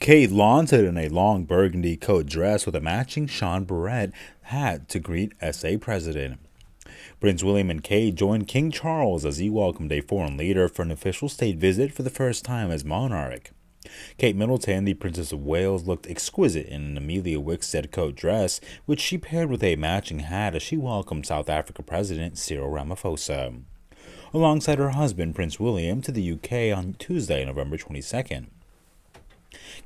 Kate launted in a long burgundy coat dress with a matching Sean Barrett hat to greet SA President. Prince William and Kate joined King Charles as he welcomed a foreign leader for an official state visit for the first time as monarch. Kate Middleton, the Princess of Wales, looked exquisite in an Emilia Wickstead coat dress, which she paired with a matching hat as she welcomed South Africa President Cyril Ramaphosa, alongside her husband Prince William to the UK on Tuesday, November 22nd.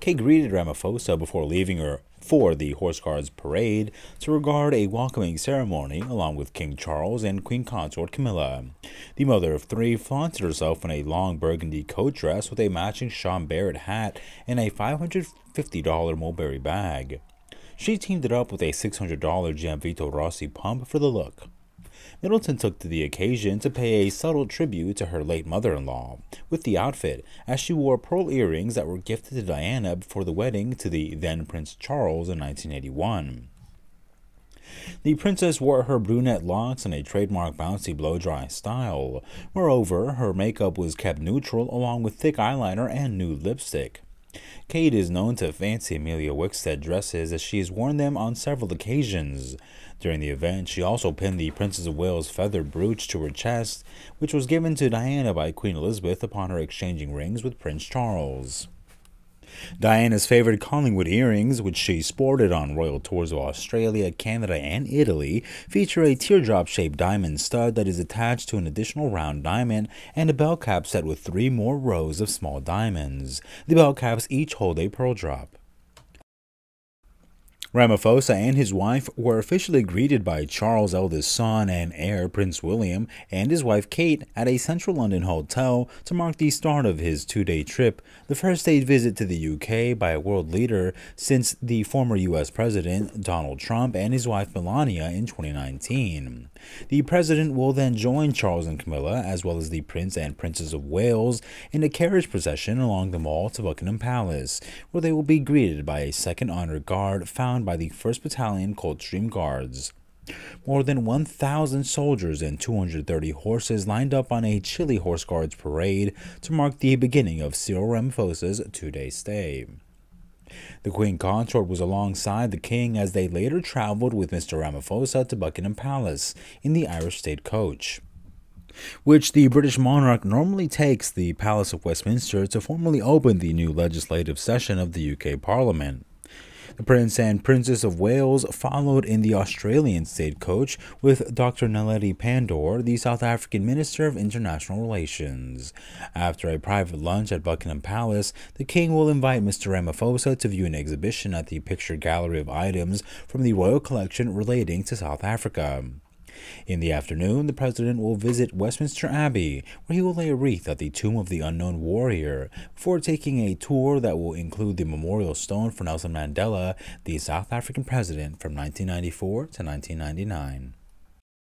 Kate greeted Ramaphosa before leaving her for the Horse Guards parade to regard a welcoming ceremony along with King Charles and Queen Consort Camilla. The mother of three flaunted herself in a long burgundy coat dress with a matching Sean Barrett hat and a $550 Mulberry bag. She teamed it up with a $600 Gianvito Rossi pump for the look. Middleton took to the occasion to pay a subtle tribute to her late mother in law with the outfit, as she wore pearl earrings that were gifted to Diana before the wedding to the then Prince Charles in 1981. The princess wore her brunette locks in a trademark bouncy blow dry style. Moreover, her makeup was kept neutral along with thick eyeliner and nude lipstick. Kate is known to fancy Emilia Wickstead dresses as she has worn them on several occasions. During the event, she also pinned the Princess of Wales feather brooch to her chest, which was given to Diana by Queen Elizabeth upon her exchanging rings with Prince Charles. Diana's favorite Collingwood earrings, which she sported on royal tours of Australia, Canada, and Italy, feature a teardrop shaped diamond stud that is attached to an additional round diamond and a bell cap set with three more rows of small diamonds. The bell caps each hold a pearl drop. Ramaphosa and his wife were officially greeted by Charles' eldest son and heir, Prince William, and his wife Kate at a central London hotel to mark the start of his two day trip, the first state visit to the UK by a world leader since the former US President Donald Trump and his wife Melania in 2019. The president will then join Charles and Camilla, as well as the Prince and Princess of Wales, in a carriage procession along the mall to Buckingham Palace, where they will be greeted by a second honor guard found by the 1st Battalion Coldstream Guards. More than 1,000 soldiers and 230 horses lined up on a chilly Horse Guards parade to mark the beginning of Cyril Ramaphosa's two day stay. The Queen Consort was alongside the King as they later traveled with Mr. Ramaphosa to Buckingham Palace in the Irish State Coach which the British monarch normally takes the Palace of Westminster to formally open the new legislative session of the UK Parliament. The Prince and Princess of Wales followed in the Australian state coach with Dr. Naledi Pandor, the South African Minister of International Relations. After a private lunch at Buckingham Palace, the King will invite Mr. Ramaphosa to view an exhibition at the picture gallery of items from the royal collection relating to South Africa. In the afternoon, the president will visit Westminster Abbey, where he will lay a wreath at the tomb of the unknown warrior, before taking a tour that will include the memorial stone for Nelson Mandela, the South African president from 1994 to 1999.